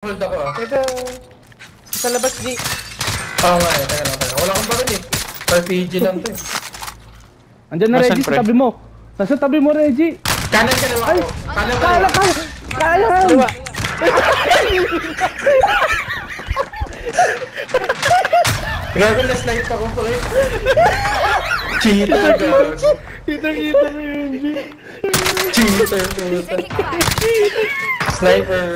Hold ako ah. Ito. Sa labas, G. Oo nga eh, teka lang, teka. Wala akong baril eh. RPG lang to eh. Andyan na Nasaan, Reggie pre? sa tabi mo. Nasa tabi mo Reggie. Kanan ka naman ako. Kanan ka Kala naman. ka. Kaya. Dalawa. Grabe na snipe ako ko eh. Cheater ka. Kita-kita na yun, G. Cheater. puta. Sniper.